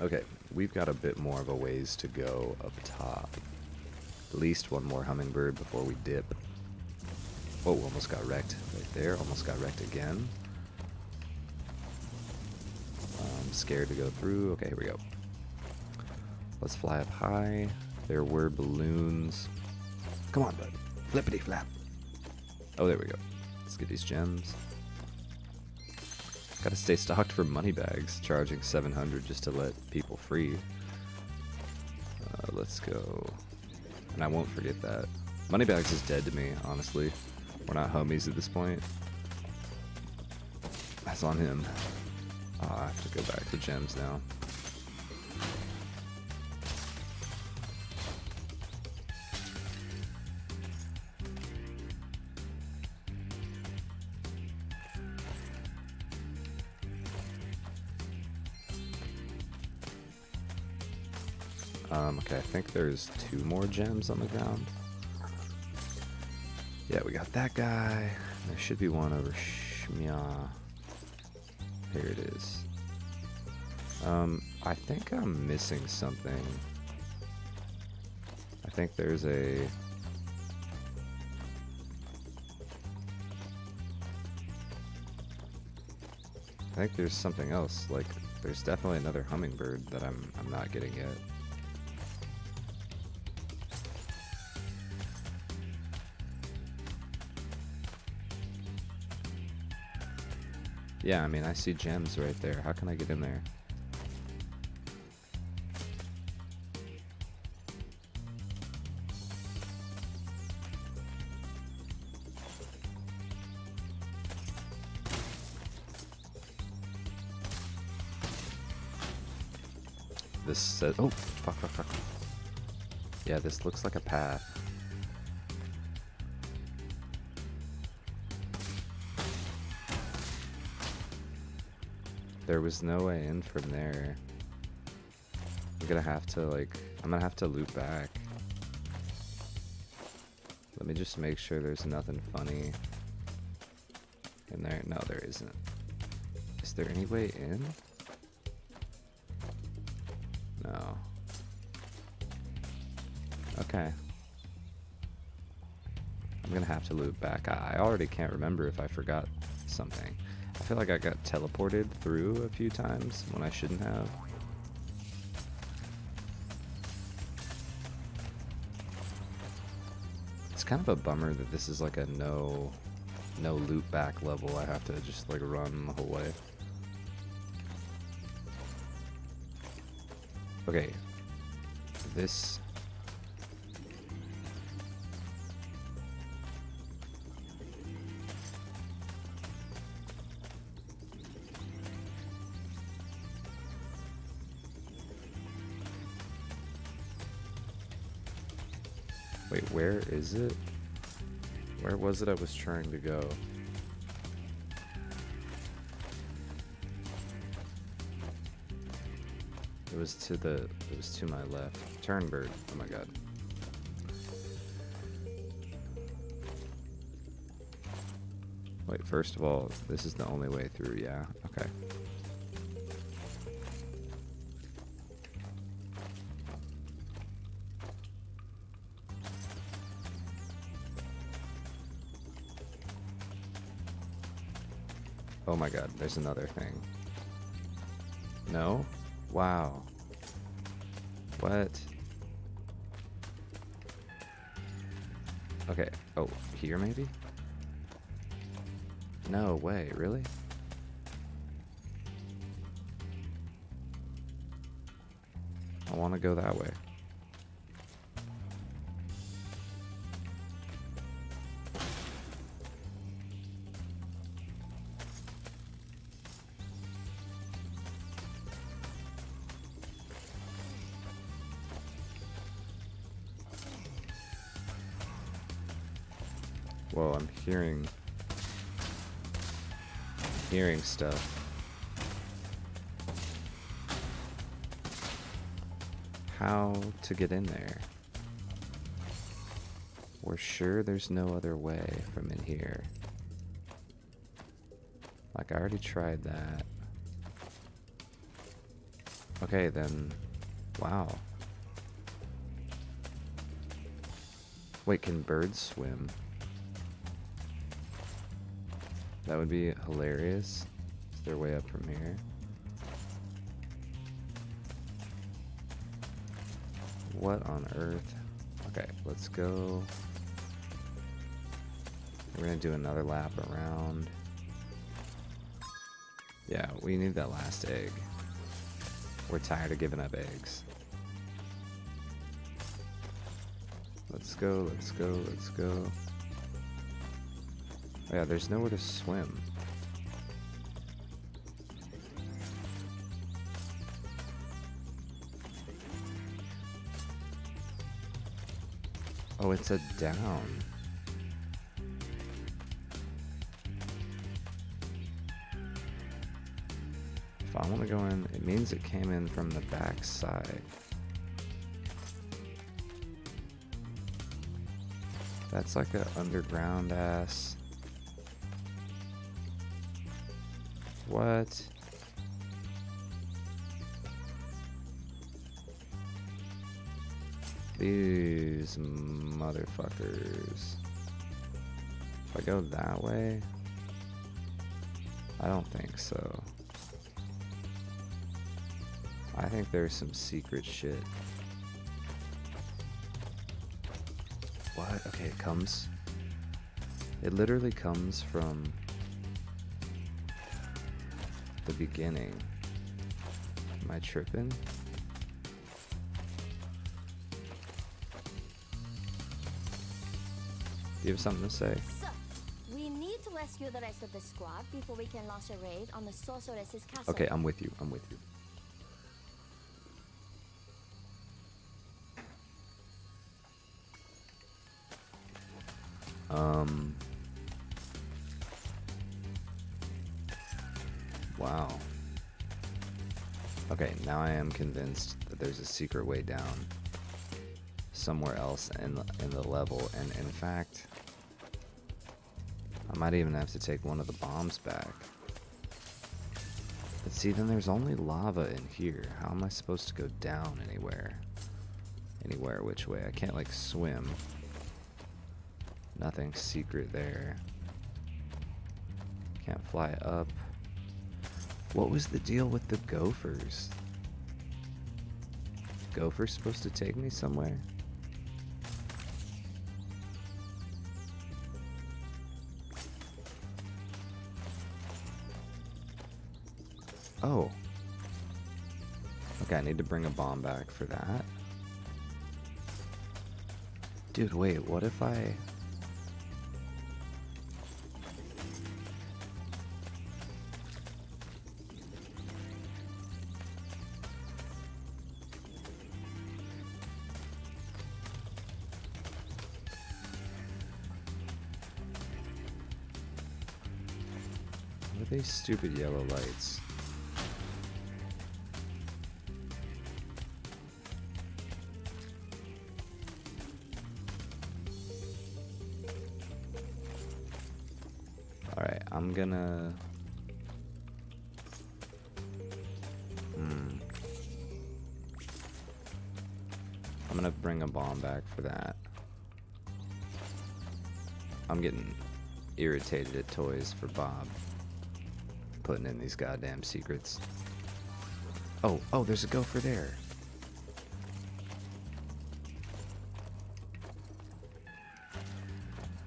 Okay, we've got a bit more of a ways to go up top. At least one more hummingbird before we dip. Oh, almost got wrecked right there. Almost got wrecked again. I'm scared to go through. Okay, here we go. Let's fly up high. There were balloons. Come on, bud. Flippity flap. Oh, there we go. Let's get these gems. Gotta stay stocked for Moneybags, charging 700 just to let people free. Uh, let's go. And I won't forget that. Moneybags is dead to me, honestly. We're not homies at this point. That's on him. Oh, I have to go back to gems now. Um, okay, I think there's two more gems on the ground. Yeah, we got that guy. There should be one over Shmya. Here it is. Um, I think I'm missing something. I think there's a... I think there's something else. Like, there's definitely another hummingbird that I'm I'm not getting yet. Yeah, I mean, I see gems right there. How can I get in there? This says, oh, fuck, fuck, fuck. Yeah, this looks like a path. There was no way in from there. I'm gonna have to, like, I'm gonna have to loop back. Let me just make sure there's nothing funny in there. No, there isn't. Is there any way in? No. Okay. I'm gonna have to loop back. I, I already can't remember if I forgot something. I feel like I got teleported through a few times when I shouldn't have. It's kind of a bummer that this is like a no no loop back level. I have to just like run the whole way. Okay. This Wait, where is it? Where was it I was trying to go? It was to the it was to my left. Turnbird. Oh my god. Wait, first of all, this is the only way through, yeah. Okay. Oh my god, there's another thing. No? Wow. What? Okay. Oh, here maybe? No way, really? I want to go that way. Whoa, I'm hearing hearing stuff. How to get in there? We're sure there's no other way from in here. Like I already tried that. Okay, then. Wow. Wait, can birds swim? That would be hilarious. Is there a way up from here? What on earth? Okay, let's go. We're gonna do another lap around. Yeah, we need that last egg. We're tired of giving up eggs. Let's go, let's go, let's go. Oh yeah, there's nowhere to swim. Oh, it's a down. If I want to go in, it means it came in from the back side. That's like a underground ass. What? These motherfuckers. If I go that way? I don't think so. I think there's some secret shit. What? Okay, it comes. It literally comes from the beginning. Am I tripping? Do you have something to say? So, we need to rescue the rest of the squad before we can launch a raid on the sorceress's castle. Okay, I'm with you. I'm with you. Um. Wow. Okay, now I am convinced that there's a secret way down somewhere else in in the level, and in fact, I might even have to take one of the bombs back. But see, then there's only lava in here. How am I supposed to go down anywhere? Anywhere, which way? I can't, like, swim. Nothing secret there. Can't fly up. What was the deal with the gophers? Gophers supposed to take me somewhere? Oh. Okay, I need to bring a bomb back for that. Dude, wait, what if I... Stupid yellow lights? Alright, I'm gonna... Hmm. I'm gonna bring a bomb back for that. I'm getting irritated at toys for Bob. Putting in these goddamn secrets. Oh, oh, there's a gopher there.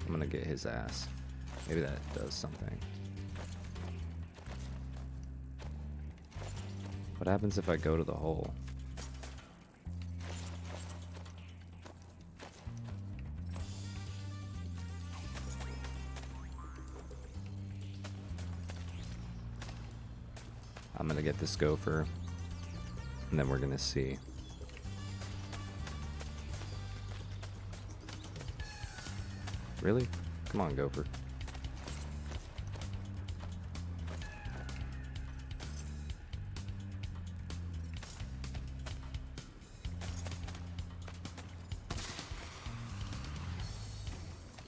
I'm gonna get his ass. Maybe that does something. What happens if I go to the hole? I'm gonna get this gopher, and then we're gonna see. Really? Come on, gopher.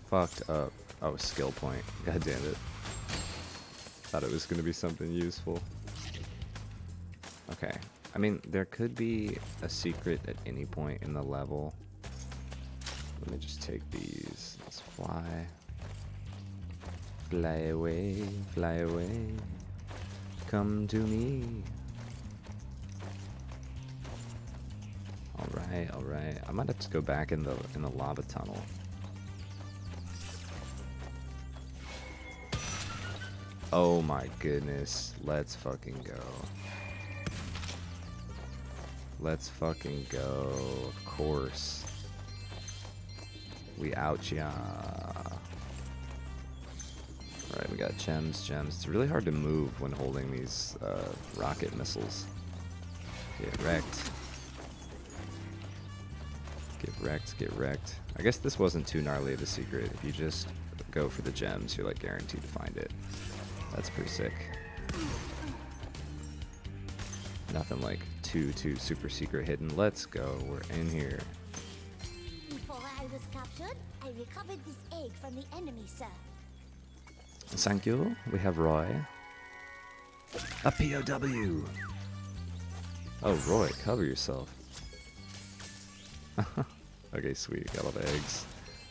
Fucked up. Oh, skill point. God damn it. Thought it was gonna be something useful. Okay. I mean, there could be a secret at any point in the level. Let me just take these. Let's fly. Fly away, fly away. Come to me. Alright, alright. I might have to go back in the in the lava tunnel. Oh my goodness. Let's fucking go. Let's fucking go. Of course. We out ya. Alright, we got gems, gems. It's really hard to move when holding these uh, rocket missiles. Get wrecked. Get wrecked, get wrecked. I guess this wasn't too gnarly of a secret. If you just go for the gems, you're like guaranteed to find it. That's pretty sick. Nothing like too, too super secret hidden. Let's go. We're in here. Before I was captured, I recovered this egg from the enemy, sir. Thank you. We have Roy. A POW. Oh, Roy, cover yourself. okay, sweet. Got all the eggs.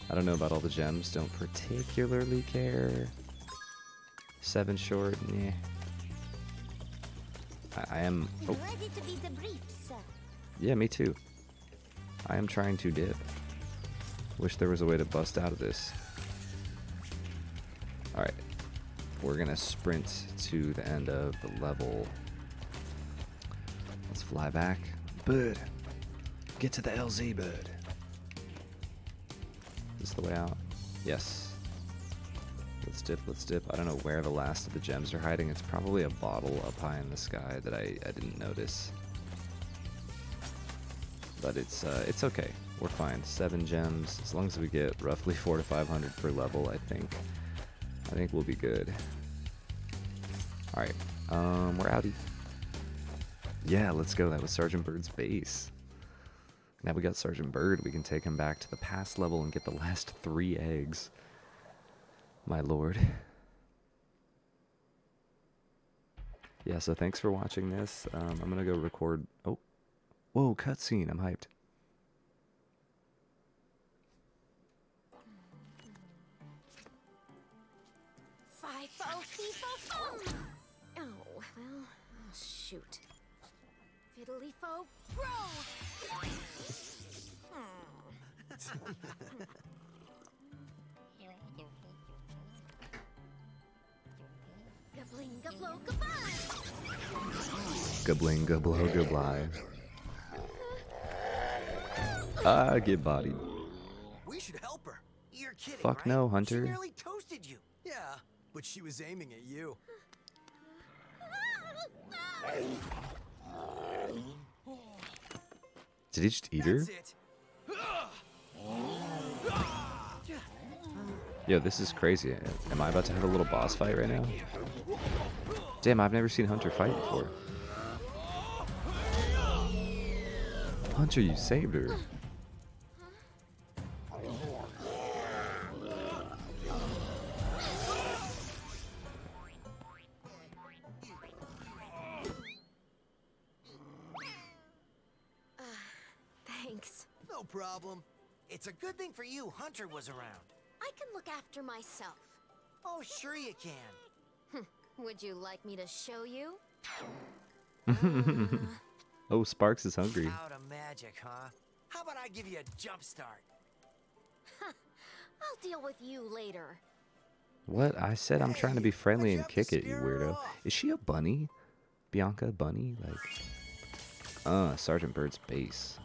I don't know about all the gems. Don't particularly care. Seven short, yeah. I, I am. Oh, Ready to be debriefed, sir. yeah, me too. I am trying to dip. Wish there was a way to bust out of this. Alright. We're gonna sprint to the end of the level. Let's fly back. Bird! Get to the LZ, bird. Is this the way out? Yes. Let's dip, let's dip. I don't know where the last of the gems are hiding. It's probably a bottle up high in the sky that I, I didn't notice. But it's uh, it's okay. We're fine. Seven gems. As long as we get roughly four to five hundred per level, I think I think we'll be good. Alright. Um we're outie. Yeah, let's go. That was Sergeant Byrd's base. Now we got Sergeant Byrd, we can take him back to the past level and get the last three eggs. My lord. Yeah, so thanks for watching this. Um, I'm gonna go record. Oh, whoa, cutscene! I'm hyped. Five, four, three, four, four. Oh, well, oh, shoot. Fiddly fo, row! Gabling, gablo, goodbye! Gabling, gablo, goodbye. Ah, get bodied. We should help her. You're kidding, Fuck right? no, Hunter. She nearly toasted you. Yeah, but she was aiming at you. Did he just eat her? Yo, this is crazy. Am I about to have a little boss fight right now? Damn, I've never seen Hunter fight before. Hunter, you saved her. Thanks. No problem. It's a good thing for you Hunter was around. I can look after myself. Oh, sure you can. Hm. Would you like me to show you? Oh, Sparx is hungry. Out of magic, huh? How about I give you a jump start? I'll deal with you later. What? I said I'm trying to be friendly Hey, and why'd you have kick it, you weirdo. off? Is she a bunny? Bianca bunny? Like, uh, Sergeant Byrd's base.